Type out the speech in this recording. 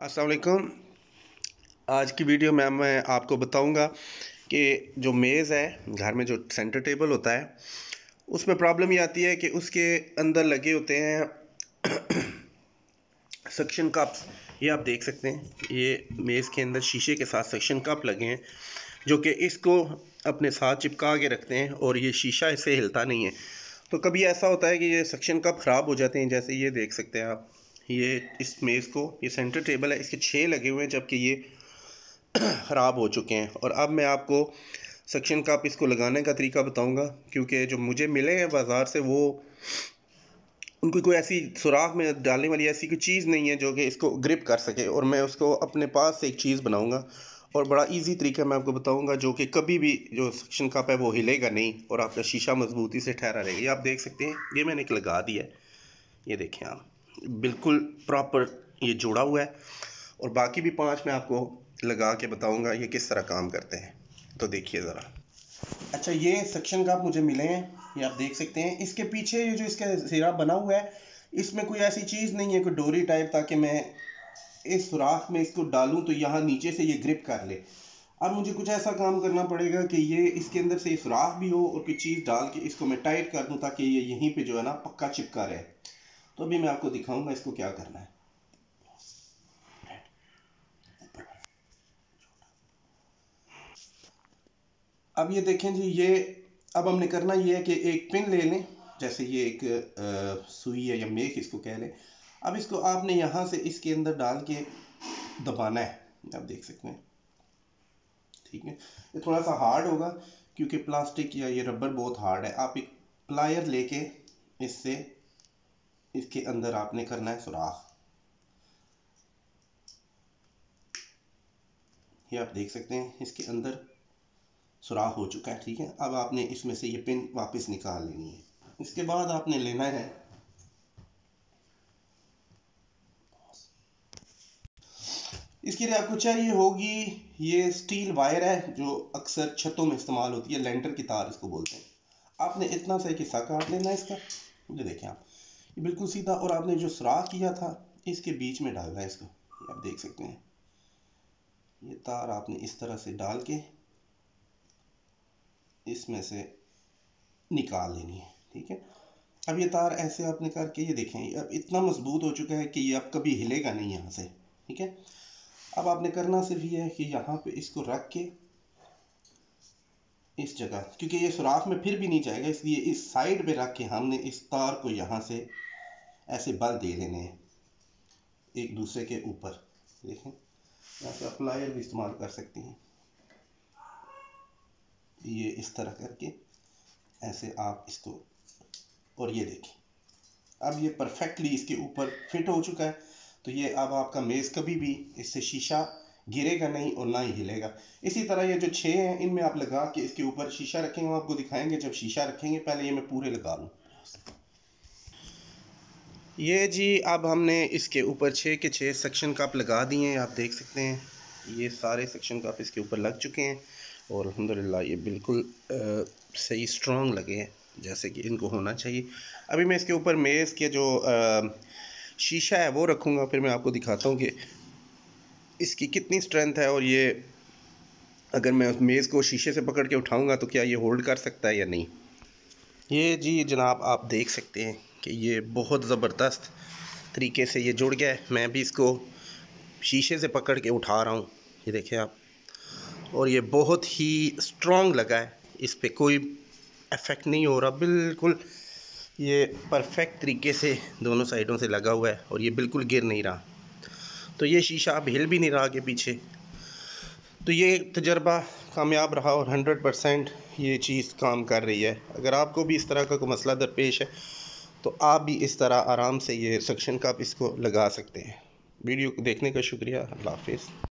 असलकुम आज की वीडियो में मैं आपको बताऊँगा कि जो मेज़ है, घर में जो सेंटर टेबल होता है, उसमें प्रॉब्लम ये आती है कि उसके अंदर लगे होते हैं सक्शन कप्स ये आप देख सकते हैं, ये मेज़ के अंदर शीशे के साथ सक्शन कप लगे हैं, जो कि इसको अपने साथ चिपका के रखते हैं और ये शीशा इससे हिलता नहीं है। तो कभी ऐसा होता है कि ये सक्शन कप ख़राब हो जाते हैं, जैसे ये देख सकते हैं आप। ये इस मेज़ को, ये सेंटर टेबल है, इसके छः लगे हुए हैं जबकि ये ख़राब हो चुके हैं। और अब मैं आपको सक्शन कप इसको लगाने का तरीका बताऊँगा, क्योंकि जो मुझे मिले हैं बाज़ार से, वो उनकी कोई ऐसी सुराख में डालने वाली ऐसी कोई चीज़ नहीं है जो कि इसको ग्रिप कर सके। और मैं उसको अपने पास से एक चीज़ बनाऊँगा, और बड़ा इजी तरीका मैं आपको बताऊँगा, जो कि कभी भी जो सक्शन कप है, वो हिलेगा नहीं, और आपका शीशा मजबूती से ठहरा रहेगा। ये आप देख सकते हैं, ये मैंने एक लगा दिया है। ये देखें आप। बिल्कुल प्रॉपर ये जुड़ा हुआ है। और बाकी भी पाँच मैं आपको लगा के बताऊँगा ये किस तरह काम करते हैं। तो देखिए ज़रा। अच्छा ये सेक्शन का आप मुझे मिले हैं, ये आप देख सकते हैं। इसके पीछे ये जो इसका सिरा बना हुआ है, इसमें कोई ऐसी चीज़ नहीं है, कोई डोरी टाइप ताकि मैं इस सुराख में इसको डालूं तो यहाँ नीचे से ये ग्रिप कर ले। अब मुझे कुछ ऐसा काम करना पड़ेगा कि ये इसके अंदर से सुराख भी हो और कोई चीज़ डाल के इसको मैं टाइट कर दूँ, ताकि ये यहीं पे जो है ना पक्का चिपका रहे। तो अभी मैं आपको दिखाऊँगा इसको क्या करना है। अब ये देखें जी ये अब हमने करना ये है कि एक पिन ले लें जैसे ये एक आ, सुई है या मेक इसको कह लें। अब इसको आपने यहाँ से इसके अंदर डाल के दबाना है आप देख सकते हैं। ठीक है? ये थोड़ा सा हार्ड होगा क्योंकि प्लास्टिक या ये रबर बहुत हार्ड है। आप एक प्लायर लेके इससे इसके अंदर आपने करना है सुराख। ये आप देख सकते हैं, इसके अंदर सुराख हो चुका है, ठीक है? अब आपने इसमें से ये पिन वापस निकाल लेनी है। इसके बाद आपने लेना है इसके लिए आपको चाहिए होगी, ये स्टील वायर है, जो अक्सर छतों में इस्तेमाल होती है, लेंटर की तार इसको बोलते हैं। आपने इतना सा एक हिस्सा काट लेना है इसका। ये देखें आप ये बिल्कुल सीधा और आपने जो सुराख किया था, इसके बीच में डालना है इसको। ये आप देख सकते हैं। ये तार आपने इस तरह से डाल के इसमें से निकाल लेनी है, ठीक है? अब ये तार ऐसे आपने करके, ये देखें अब इतना मज़बूत हो चुका है कि ये अब कभी हिलेगा नहीं यहाँ से, ठीक है? अब आपने करना सिर्फ़ ये है कि यहाँ पे इसको रख के इस जगह, क्योंकि ये सुराख में फिर भी नहीं जाएगा, इसलिए इस साइड पे रख के हमने इस तार को यहाँ से ऐसे बल दे लेने हैं, एक दूसरे के ऊपर। देखें, यहाँ से अप्लायर भी इस्तेमाल कर सकती हैं। ये इस तरह करके ऐसे आप इसको, और ये देखें। अब ये परफेक्टली इसके ऊपर फिट हो चुका है तो ये अब आपका मेज़ कभी भी इससे शीशा गिरेगा नहीं और ना ही हिलेगा। इसी तरह ये जो छः हैं इनमें आप लगा के इसके ऊपर शीशा रखेंगे आपको दिखाएँगे जब शीशा रखेंगे पहले ये मैं पूरे लगा लूँ। ये जी अब हमने इसके ऊपर छः के छः सेक्शन कप लगा दिए हैं आप देख सकते हैं। ये सारे सेक्शन कप इसके ऊपर लग चुके हैं और अलहमदिल्ला ये बिल्कुल आ, सही स्ट्रॉन्ग लगे हैं जैसे कि इनको होना चाहिए। अभी मैं इसके ऊपर मेज़ के जो आ, शीशा है वो रखूँगा फिर मैं आपको दिखाता हूँ कि इसकी कितनी स्ट्रेंथ है और ये अगर मैं उस मेज़ को शीशे से पकड़ के उठाऊँगा तो क्या ये होल्ड कर सकता है या नहीं? ये जी जनाब, आप देख सकते हैं कि ये बहुत ज़बरदस्त तरीके से ये जुड़ गया है। मैं भी इसको शीशे से पकड़ के उठा रहा हूँ, ये देखें आप। और ये बहुत ही स्ट्रॉन्ग लगा है। इस पर कोई इफ़ेक्ट नहीं हो रहा, बिल्कुल ये परफेक्ट तरीके से दोनों साइडों से लगा हुआ है और ये बिल्कुल गिर नहीं रहा। तो ये शीशा अब हिल भी नहीं रहा आगे पीछे। तो ये तजर्बा कामयाब रहा और हंड्रेड परसेंट ये चीज़ काम कर रही है। अगर आपको भी इस तरह का कोई मसला दरपेश है तो आप भी इस तरह आराम से ये सक्शन का आप इसको लगा सकते हैं। वीडियो को देखने का शुक्रिया। अल्लाह हाफिज़।